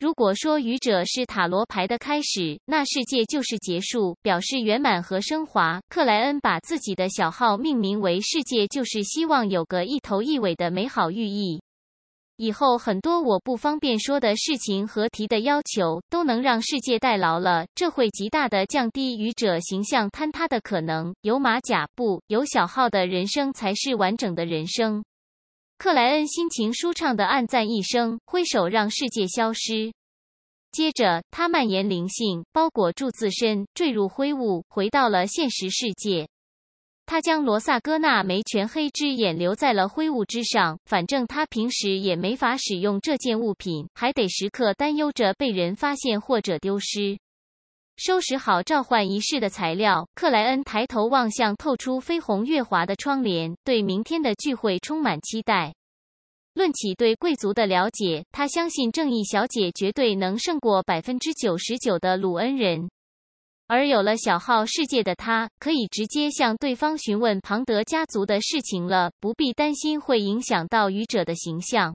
如果说愚者是塔罗牌的开始，那世界就是结束，表示圆满和升华。克莱恩把自己的小号命名为“世界”，就是希望有个一头一尾的美好寓意。以后很多我不方便说的事情和提的要求，都能让世界代劳了，这会极大的降低愚者形象坍塌的可能。有马甲不有小号的人生才是完整的人生。克莱恩心情舒畅的暗赞一声，挥手让世界消失。接着，他蔓延灵性，包裹住自身，坠入灰雾，回到了现实世界。他将罗萨哥那枚全黑之眼留在了灰雾之上，反正他平时也没法使用这件物品，还得时刻担忧着被人发现或者丢失。收拾好召唤仪式的材料，克莱恩抬头望向透出绯红月华的窗帘，对明天的聚会充满期待。论起对贵族的了解，他相信正义小姐绝对能胜过百分之九十九的鲁恩人。而有了小号世界的他，可以直接向对方询问庞德家族的事情了，不必担心会影响到愚者的形象。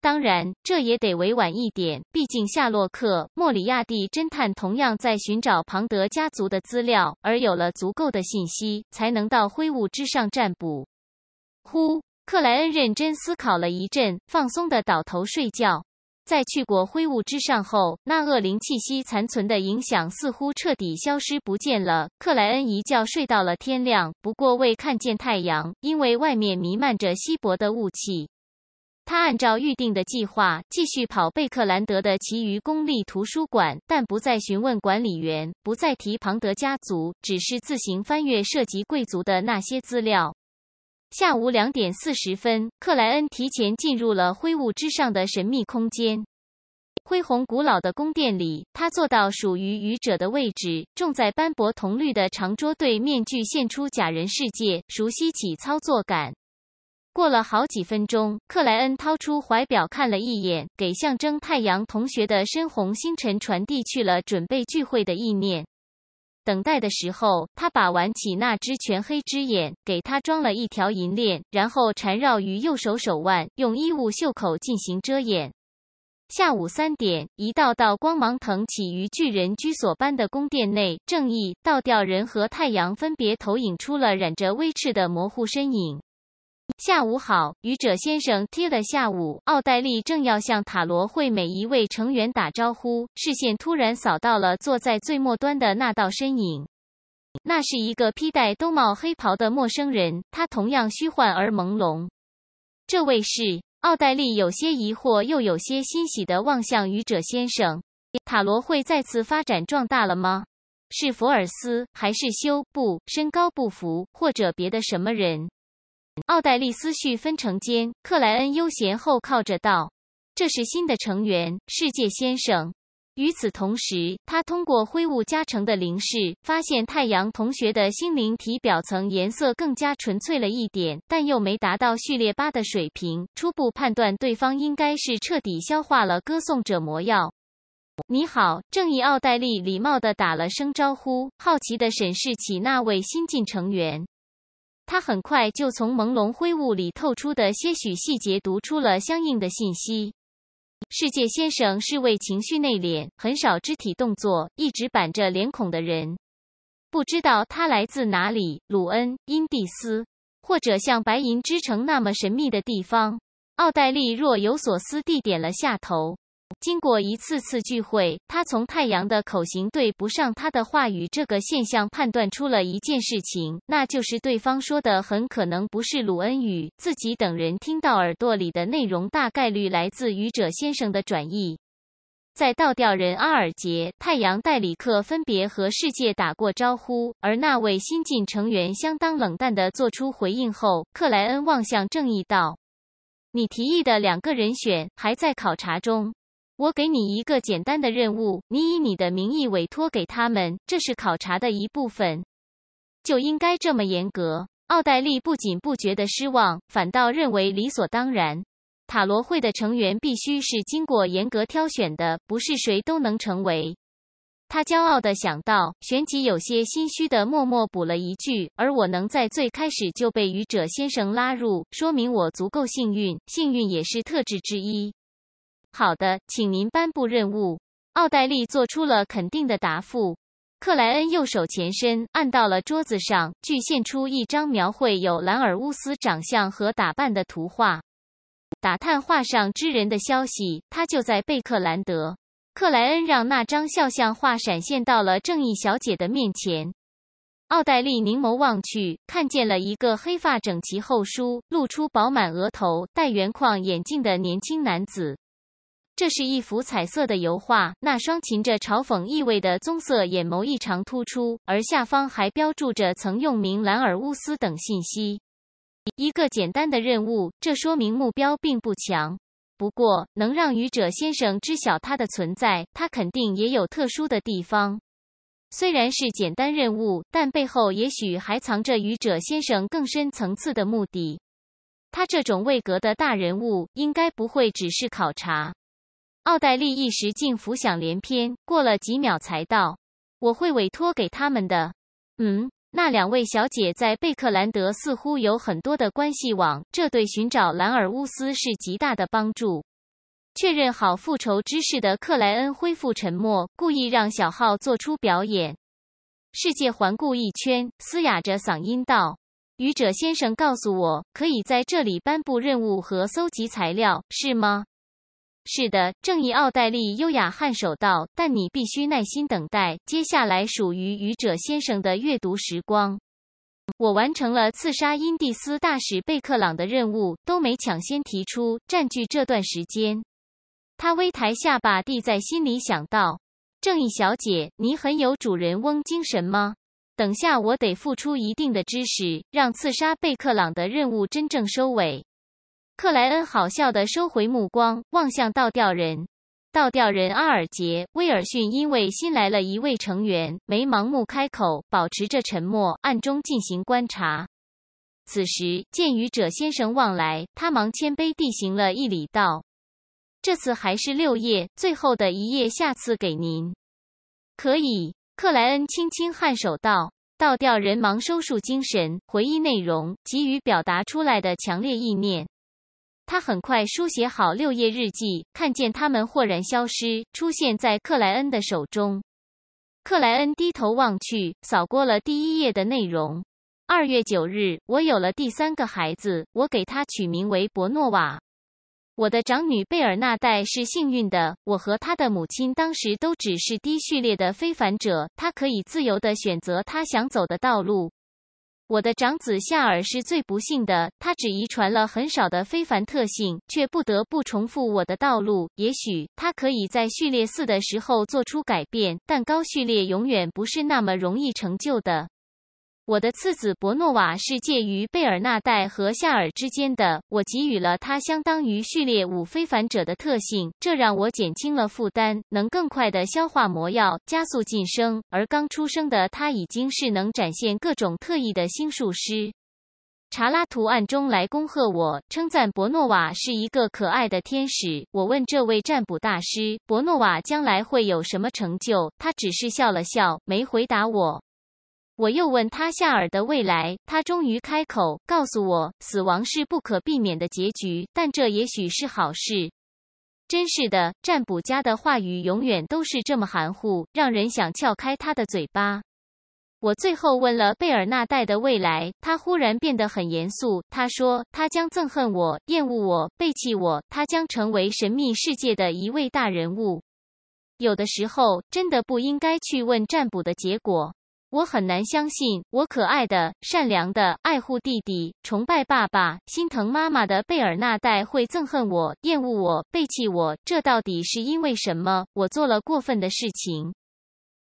当然，这也得委婉一点，毕竟夏洛克·莫里亚蒂侦探同样在寻找庞德家族的资料，而有了足够的信息，才能到灰雾之上占卜。呼，克莱恩认真思考了一阵，放松的倒头睡觉。在去过灰雾之上后，那恶灵气息残存的影响似乎彻底消失不见了。克莱恩一觉睡到了天亮，不过未看见太阳，因为外面弥漫着稀薄的雾气。他按照预定的计划继续跑贝克兰德的其余公立图书馆，但不再询问管理员，不再提庞德家族，只是自行翻阅涉及贵族的那些资料。下午两点四十分，克莱恩提前进入了灰雾之上的神秘空间。恢宏古老的宫殿里，他坐到属于愚者的位置，种在斑驳铜绿的长桌对面，具现出假人世界，熟悉起操作感。过了好几分钟，克莱恩掏出怀表看了一眼，给象征太阳同学的深红星辰传递去了准备聚会的意念。等待的时候，他把玩起那只全黑之眼，给他装了一条银链，然后缠绕于右手手腕，用衣物袖口进行遮掩。下午三点，一道道光芒腾起于巨人居所般的宫殿内，正义、倒吊人和太阳分别投影出了染着微赤的模糊身影。下午好，愚者先生。踢了下午，奥黛丽正要向塔罗会每一位成员打招呼，视线突然扫到了坐在最末端的那道身影。那是一个披戴兜帽黑袍的陌生人，他同样虚幻而朦胧。这位是奥黛丽，有些疑惑又有些欣喜的望向愚者先生。塔罗会再次发展壮大了吗？是福尔斯，还是修不身高不符，或者别的什么人？奥黛丽思绪分成间，克莱恩悠闲后靠着道：“这是新的成员，世界先生。”与此同时，他通过灰雾加成的灵视，发现太阳同学的心灵体表层颜色更加纯粹了一点，但又没达到序列八的水平。初步判断，对方应该是彻底消化了歌颂者魔药。你好，正义。奥黛丽礼貌地打了声招呼，好奇地审视起那位新晋成员。他很快就从朦胧灰雾里透出的些许细节读出了相应的信息。世界先生是位情绪内敛、很少肢体动作、一直板着脸孔的人。不知道他来自哪里，鲁恩、因蒂斯，或者像白银之城那么神秘的地方。奥黛丽若有所思地点了下头。经过一次次聚会，他从太阳的口型对不上他的话语这个现象判断出了一件事情，那就是对方说的很可能不是鲁恩语，自己等人听到耳朵里的内容大概率来自愚者先生的转译。在倒吊人阿尔杰、太阳戴里克分别和世界打过招呼，而那位新晋成员相当冷淡的做出回应后，克莱恩望向正义道：“你提议的两个人选还在考察中。”我给你一个简单的任务，你以你的名义委托给他们，这是考察的一部分，就应该这么严格。奥黛丽不仅不觉得失望，反倒认为理所当然。塔罗会的成员必须是经过严格挑选的，不是谁都能成为。他骄傲地想到，旋即有些心虚的默默补了一句：“而我能在最开始就被愚者先生拉入，说明我足够幸运，幸运也是特质之一。”好的，请您颁布任务。奥黛丽做出了肯定的答复。克莱恩右手前伸，按到了桌子上，具现出一张描绘有兰尔乌斯长相和打扮的图画。打探画上之人的消息，他就在贝克兰德。克莱恩让那张肖像画闪现到了正义小姐的面前。奥黛丽凝眸望去，看见了一个黑发整齐、后梳、露出饱满额头、戴圆框眼镜的年轻男子。这是一幅彩色的油画，那双噙着嘲讽意味的棕色眼眸异常突出，而下方还标注着曾用名兰尔乌斯等信息。一个简单的任务，这说明目标并不强。不过，能让愚者先生知晓他的存在，他肯定也有特殊的地方。虽然是简单任务，但背后也许还藏着愚者先生更深层次的目的。他这种位格的大人物，应该不会只是考察。奥黛丽一时竟浮想联翩，过了几秒才道：“我会委托给他们的。”嗯，那两位小姐在贝克兰德似乎有很多的关系网，这对寻找兰尔乌斯是极大的帮助。确认好复仇之事的克莱恩恢复沉默，故意让小号做出表演。世界环顾一圈，嘶哑着嗓音道：“愚者先生告诉我，可以在这里颁布任务和搜集材料，是吗？”是的，正义奥黛丽优雅颔首道，但你必须耐心等待，接下来属于愚者先生的阅读时光。我完成了刺杀因蒂斯大使贝克朗的任务，都没抢先提出，占据这段时间。他微抬下巴，地在心里想到：正义小姐，你很有主人翁精神吗？等下我得付出一定的知识，让刺杀贝克朗的任务真正收尾。克莱恩好笑地收回目光，望向倒吊人。倒吊人阿尔杰·威尔逊因为新来了一位成员，没盲目开口，保持着沉默，暗中进行观察。此时见愚者先生望来，他忙谦卑地行了一礼，道：“这次还是六页，最后的一页，下次给您。”可以。克莱恩轻轻颔首道。倒吊人忙收束精神，回忆内容，急于表达出来的强烈意念。他很快书写好六页日记，看见他们豁然消失，出现在克莱恩的手中。克莱恩低头望去，扫过了第一页的内容。二月九日，我有了第三个孩子，我给他取名为伯诺瓦。我的长女贝尔纳黛是幸运的，我和她的母亲当时都只是低序列的非凡者，她可以自由地选择她想走的道路。我的长子夏尔是最不幸的，他只遗传了很少的非凡特性，却不得不重复我的道路。也许他可以在序列四的时候做出改变，但高序列永远不是那么容易成就的。我的次子伯诺瓦是介于贝尔纳代和夏尔之间的，我给予了他相当于序列五非凡者的特性，这让我减轻了负担，能更快的消化魔药，加速晋升。而刚出生的他已经是能展现各种特异的新术师。查拉图暗中来恭贺我，称赞伯诺瓦是一个可爱的天使。我问这位占卜大师，伯诺瓦将来会有什么成就？他只是笑了笑，没回答我。我又问他夏尔的未来，他终于开口，告诉我死亡是不可避免的结局，但这也许是好事。真是的，占卜家的话语永远都是这么含糊，让人想撬开他的嘴巴。我最后问了贝尔纳代的未来，他忽然变得很严肃。他说，他将憎恨我、厌恶我、背弃我，他将成为神秘世界的一位大人物。有的时候，真的不应该去问占卜的结果。我很难相信，我可爱的、善良的、爱护弟弟、崇拜爸爸、心疼妈妈的贝尔纳代会憎恨我、厌恶我、背弃我。这到底是因为什么？我做了过分的事情。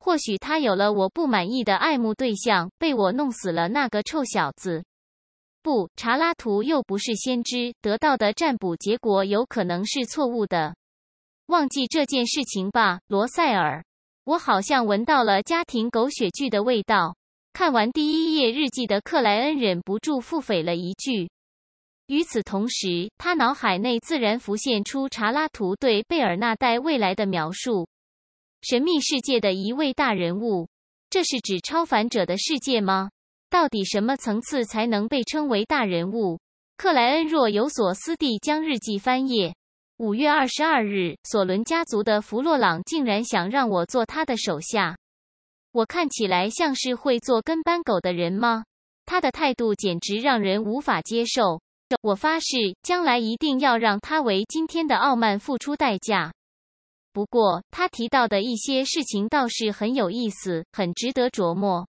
或许他有了我不满意的爱慕对象，被我弄死了那个臭小子。不，查拉图又不是先知，得到的占卜结果有可能是错误的。忘记这件事情吧，罗塞尔。我好像闻到了家庭狗血剧的味道。看完第一页日记的克莱恩忍不住腹诽了一句。与此同时，他脑海内自然浮现出查拉图对贝尔纳代未来的描述。神秘世界的一位大人物，这是指超凡者的世界吗？到底什么层次才能被称为大人物？克莱恩若有所思地将日记翻页。五月二十二日，索伦家族的弗洛朗竟然想让我做他的手下。我看起来像是会做跟班狗的人吗？他的态度简直让人无法接受。我发誓，将来一定要让他为今天的傲慢付出代价。不过，他提到的一些事情倒是很有意思，很值得琢磨。